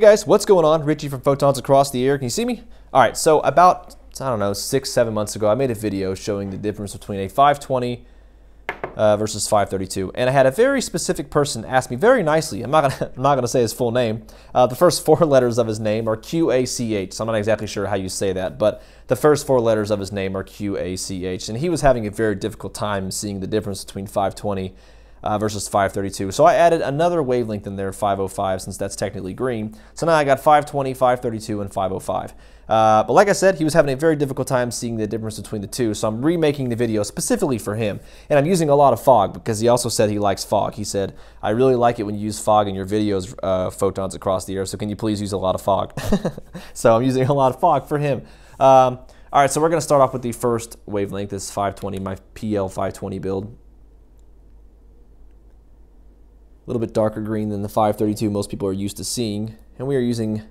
Hey guys, what's going on? Richie from Photons Across the Air. Can you see me? All right, so about, I don't know, six, seven months ago, I made a video showing the difference between a 520 uh, versus 532. And I had a very specific person ask me very nicely, I'm not gonna, I'm not gonna say his full name, uh, the first four letters of his name are QACH, so I'm not exactly sure how you say that, but the first four letters of his name are QACH. And he was having a very difficult time seeing the difference between 520 uh, versus 532. So I added another wavelength in there, 505, since that's technically green. So now I got 520, 532, and 505. Uh, but like I said, he was having a very difficult time seeing the difference between the two, so I'm remaking the video specifically for him. And I'm using a lot of fog because he also said he likes fog. He said, I really like it when you use fog in your videos, uh, photons across the air, so can you please use a lot of fog? so I'm using a lot of fog for him. Um, all right, so we're going to start off with the first wavelength, this 520, my PL 520 build. a little bit darker green than the 532 most people are used to seeing. And we are using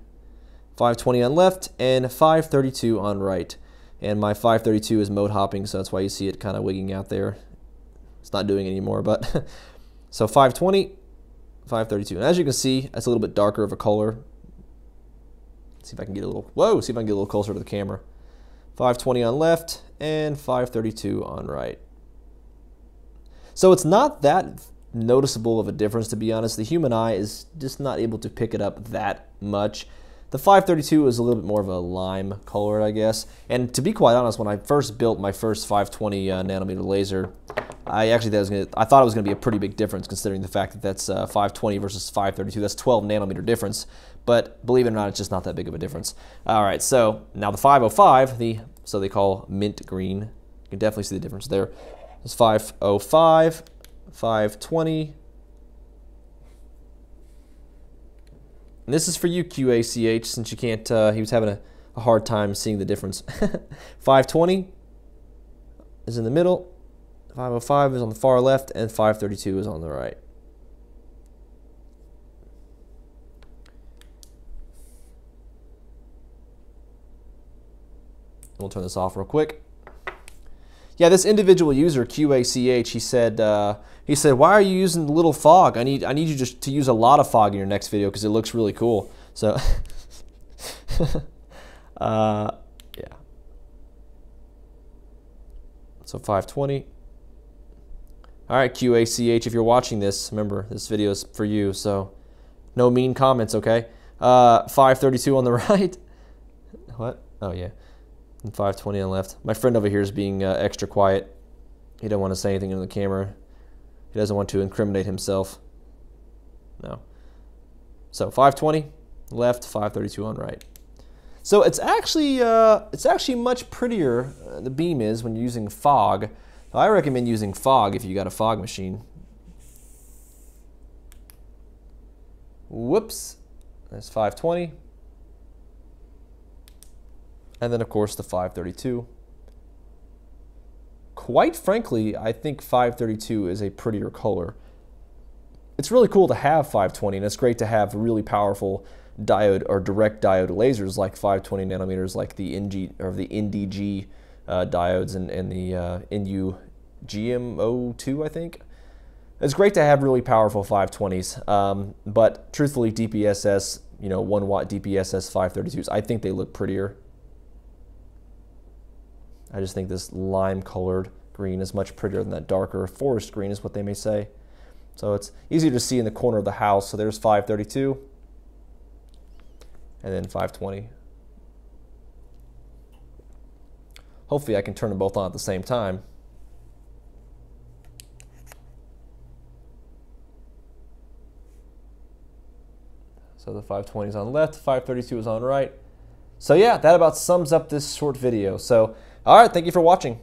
520 on left and 532 on right. And my 532 is mode hopping, so that's why you see it kind of wigging out there. It's not doing anymore, but so 520, 532. And as you can see, it's a little bit darker of a color. Let's see if I can get a little, whoa, see if I can get a little closer to the camera. 520 on left and 532 on right. So it's not that noticeable of a difference, to be honest. The human eye is just not able to pick it up that much. The 532 is a little bit more of a lime color, I guess. And to be quite honest, when I first built my first 520 uh, nanometer laser, I actually thought, gonna, I thought it was going to be a pretty big difference considering the fact that that's uh, 520 versus 532. That's 12 nanometer difference. But believe it or not, it's just not that big of a difference. All right, so now the 505, the so they call mint green. You can definitely see the difference there. It's 505 520. And this is for you, QACH, since you can't, uh, he was having a, a hard time seeing the difference. 520 is in the middle, 505 is on the far left, and 532 is on the right. We'll turn this off real quick. Yeah, this individual user QACH, he said, uh, he said, why are you using little fog? I need, I need you just to use a lot of fog in your next video because it looks really cool. So, uh, yeah. So 520. All right, QACH, if you're watching this, remember this video is for you. So, no mean comments, okay? Uh, 532 on the right. what? Oh yeah and 520 on left. My friend over here is being uh, extra quiet. He doesn't want to say anything in the camera. He doesn't want to incriminate himself. No. So 520 left, 532 on right. So it's actually uh, it's actually much prettier. Uh, the beam is when you're using fog. I recommend using fog if you got a fog machine. Whoops, that's 520 and then of course the 532. Quite frankly, I think 532 is a prettier color. It's really cool to have 520, and it's great to have really powerful diode or direct diode lasers like 520 nanometers, like the NG or the NDG uh, diodes and, and the uh, NU GM02, I think. It's great to have really powerful 520s, um, but truthfully, DPSS, you know, 1 watt DPSS 532s, I think they look prettier I just think this lime colored green is much prettier than that darker forest green is what they may say. So it's easier to see in the corner of the house. So there's 532 and then 520. Hopefully I can turn them both on at the same time. So the 520 is on left, 532 is on right. So yeah, that about sums up this short video. So all right, thank you for watching.